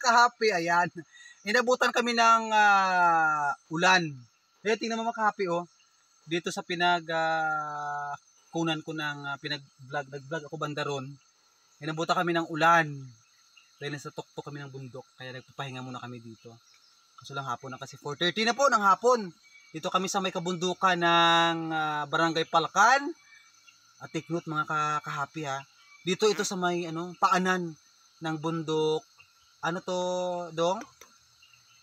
kahapi, ayan. Inabutan kami ng ah, ulan. Kaya tingnan mo mga oh. Dito sa pinag ah, kunan ko ng ah, pinag-vlog, nag-vlog ako banda ron. Inabutan kami ng ulan. Dahil nasa tuktok kami ng bundok. Kaya nagpapahinga muna kami dito. Kaso lang hapon na kasi 4.30 na po ng hapon. Dito kami sa may kabundukan ng ah, Barangay Palkan. At take note mga ka- kahapi ha. Dito ito sa may ano, paanan ng bundok. Ano to, Dong?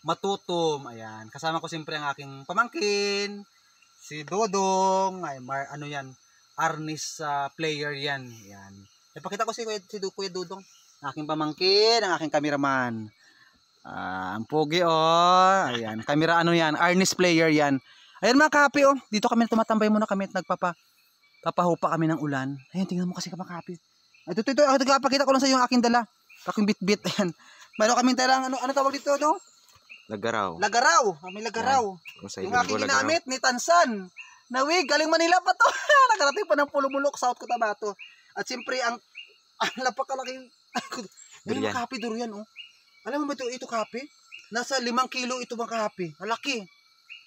Matutom. Ayan. Kasama ko siyempre ang aking pamangkin. Si Dodong. Ay, Mar, ano yan? Arnis ah, player yan. Ayan. Ipakita ko si, si Kuya Dodong. Ang aking pamangkin, ang aking cameraman. Ah, ang pogi oh. Ayan, camera ano yan, Arnis player yan. Ayan mga kahapi oh. Dito kami tumatambay muna kami at nagpapa papahupa kami ng ulan. Ayan, tingnan mo kasi mga kahapi. Ay, ito, ito, ito, pakita ko lang sa iyo ang aking dala. Aking bit-bit. Meron kaming dalang, ano, ano tawag dito, no? Lagaraw. Lagaraw. Ah, May lagaraw. Sa Yung aking ginamit ni Tansan. Nawig, galing Manila pa to. Nakarating pa ng Pulumulok, South Cotabato. At siyempre, ang, ang napakalaking, ano Durian. mga kape durian, oh. Alam mo ba ito, ito kape? Nasa limang kilo ito mga kape. Malaki.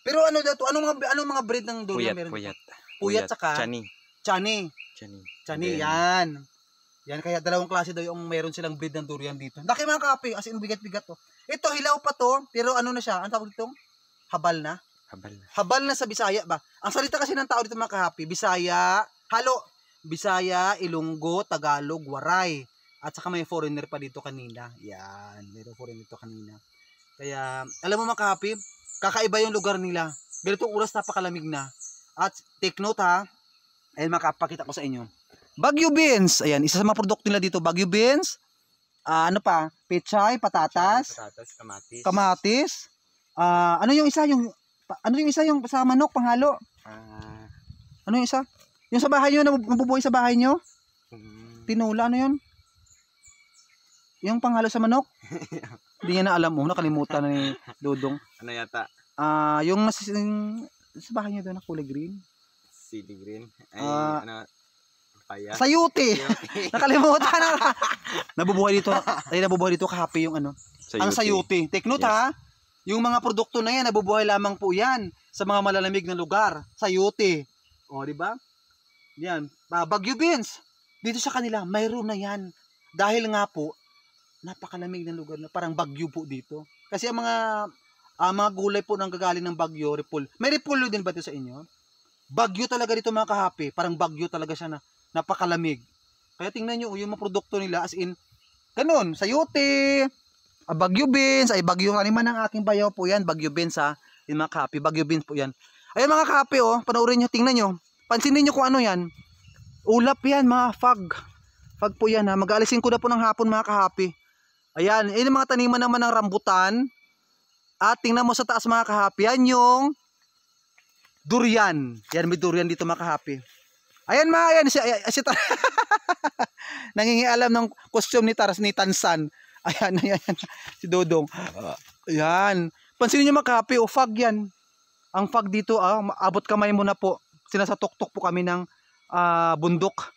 Pero ano daw to? Anong mga, anong mga breed ng durian Puyat, meron? puyat. Puyat saka? Chani. Chani. Chani. Chani, yan. Yan, kaya dalawang klase daw yung meron silang breed ng durian dito. Laki mga kape, as in bigat-bigat to. Ito, hilaw pa to, pero ano na siya, ang tawag dito? Habal na. Habal. Habal na sa Bisaya ba? Ang salita kasi ng tao dito mga kahapi, Bisaya, halo, Bisaya, Ilonggo, Tagalog, Waray. At saka may foreigner pa dito kanina. Yan, mayroong foreigner dito kanina. Kaya, alam mo mga kahapi, kakaiba yung lugar nila. Ganitong oras napakalamig na. At take note ha, ayun makapakita ko sa inyo. Baguio beans, ayan, isa sa mga produkto nila dito, Baguio beans, ah, ano pa, pechay, patatas, Patatas, kamatis. kamatis, ah, ano yung isa, yung, ano yung isa yung sa manok, panghalo? Ah, Ano yung isa? Yung sa bahay nabub- nabubuhay sa bahay nyo? mm, Tinula, ano yun? Yung panghalo sa manok? Hindi niya na alam mo, nakalimutan na ni Dudong. ano yata? Ah, yung nasa yung, sa bahay nyo doon na kulay green. CD green. Ay, Ah, ano? Paya. Sayuti! nakalimutan na. nabubuhay dito, ay nabubuhay dito kahapi yung ano, ang sayuti. Take note Yes. ha, yung mga produkto na yan, nabubuhay lamang po yan sa mga malalamig na lugar. Sayuti. O, di ba? Yan. Ah, Baguio beans. Dito sa kanila, mayroon na yan. Dahil nga po, napakalamig ng lugar na parang bagyo po dito. Kasi ang mga ah, mga gulay po nang gagaling ng bagyo, repul. May repulyo din ba ito sa inyo? Bagyo talaga dito mga kahapi. Parang bagyo talaga siya na napakalamig. Kaya tingnan nyo, yung mga produkto nila as in, ganun, sayote, ah, bagyo beans, ay bagyo kaniman ng aking bayaw po yan, bagyo beans ha, yung mga kahapi, bagyo beans po yan. Ayan mga kahapi oh, panoorin nyo, tingnan nyo, pansinin nyo kung ano yan, ulap yan mga fag, fag po yan ha, mag-alisin ko na po ng hapon mga kahapi. Ayan, yun mga taniman naman ng rambutan, at tingnan mo sa taas mga kahapi, yan yung durian. Yan, may durian dito mga kahapi. Ayan mga, ayan, si, si Tar- nangingialam ng costume ni Taras ni Tansan. Ayan, ayan, ayan, si Dodong. Ayan. Pansinin niyo mga kahapi, o fag yan. Ang fag dito, ah, abot kamay mo na po. Sinasatok-tok po kami ng ah, bundok.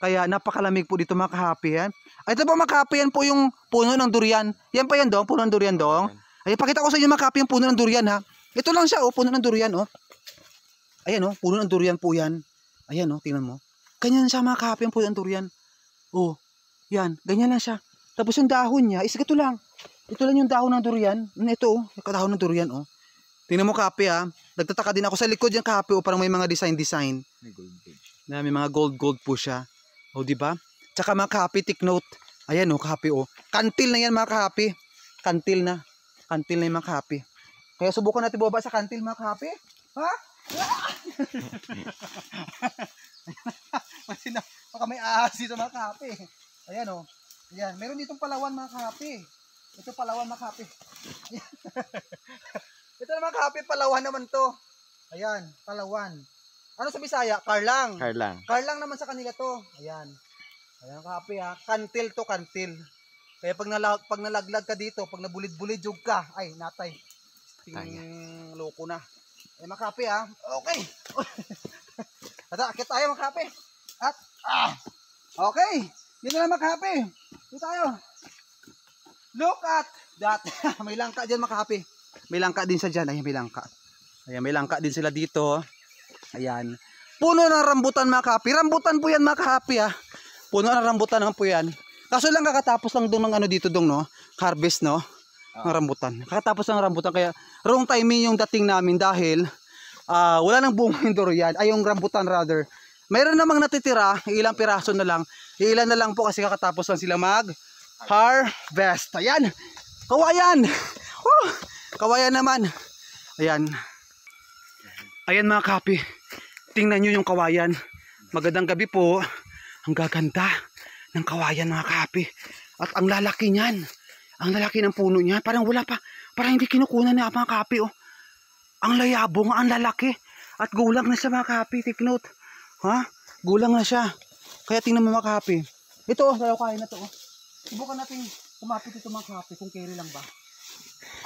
Kaya napakalamig po dito mga kahapi yan. Ay, ito po mga yan po yung puno ng durian. Yan pa yan dong, puno ng durian dong. Ay, pakita ko sa inyo mga yung puno ng durian ha. Ito lang siya oh, puno ng durian oh. Ayan oh, puno ng durian po yan. Ayan oh, tingnan mo. Ganyan siya mga kapi yung puno ng durian. Oh, yan, ganyan lang siya. Tapos yung dahon niya is ito lang. Ito lang yung dahon ng durian. Mm, Ito oh, yung dahon ng durian oh. Tingnan mo kapi ha. Nagtataka din ako sa likod yung kapi oh, parang may mga design-design May gold page. na may mga gold-gold po siya. O, di ba? Tsaka mga kahapi, take note. Ayan o, kahapi o. Kantil na yan mga kahapi. Kantil na. Kantil na yung mga kahapi. Kaya subukan natin baba sa kantil mga kahapi. Ha? Kasi na, baka may ahas dito mga kahapi. Ayan o. Ayan, meron ditong palawan mga kahapi. Ito palawan mga kahapi. Ito na mga kahapi, palawan naman to. Ayan, palawan. Ano sa Bisaya? Karlang. Carlang. Car lang naman sa kanila to. Ayan. Ayan kape ha. Kantil to kantil. Kaya pag, nalag, pag nalaglag ka dito, pag nabulid-bulid jug ka, ay natay. Ting loko na. Ay makape ha. Okay. Ata, akit tayo makape. At, ah. Okay. Yun na lang makape. Dito tayo. Look at that. may langka dyan makahapi. May langka din sa dyan. Ayan, may langka. Ayan, may langka din sila dito. Ayan. Puno ng rambutan mga kahapi. Rambutan po yan kahapi ha. Puno ng rambutan naman po yan. Kaso lang kakatapos lang dong ng ano dito dong no. Harvest no. Ng rambutan. Kakatapos ng rambutan. Kaya wrong timing yung dating namin dahil ah wala nang bunga yung durian. Ay yung rambutan rather. Mayroon namang natitira. Ilang piraso na lang. Ilan na lang po kasi kakatapos lang sila mag harvest. Ayan. Kawayan. Oh, kawayan naman. Ayan. Ayan mga kapi. Tingnan nyo yung kawayan. Magandang gabi po. Ang gaganda ng kawayan mga kapi. At ang lalaki niyan. Ang lalaki ng puno niya. Parang wala pa. Parang hindi kinukunan niya mga kapi. Oh. Ang layabong, ang lalaki. At gulang na siya mga kapi. Take note. Ha? Gulang na siya. Kaya tingnan mo mga kapi. Ito, oh, tayo kain na to. Oh. Subukan natin kumapit ito mga kapi kung carry lang ba.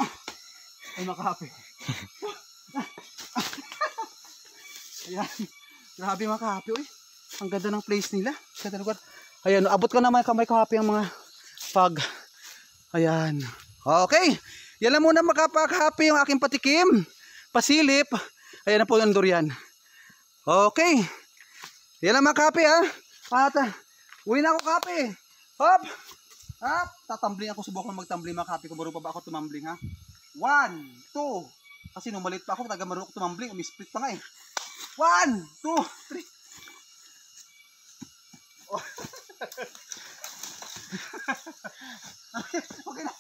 Ah! Ay mga kapi. Ayan. Grabe mga kahapi. Uy, ang ganda ng place nila. Ganda lugar. Ayan, abot ko naman kamay kahapi ang mga pag. Ayan. Okay. Yan lang muna makapakahapi yung aking patikim. Pasilip. Ayan na po yung durian. Okay. Yan lang mga kahapi ha. At uh, uwi na ako kahapi. Hop. Hop. Tatambling ako. Subukan magtambling mga kahapi. Kung marunong pa ba ako tumambling ha. One, two. Kasi nung malit pa ako, taga marunong ako tumambling. Umi-split pa nga eh. One, two, three. Oh. 開けとけない。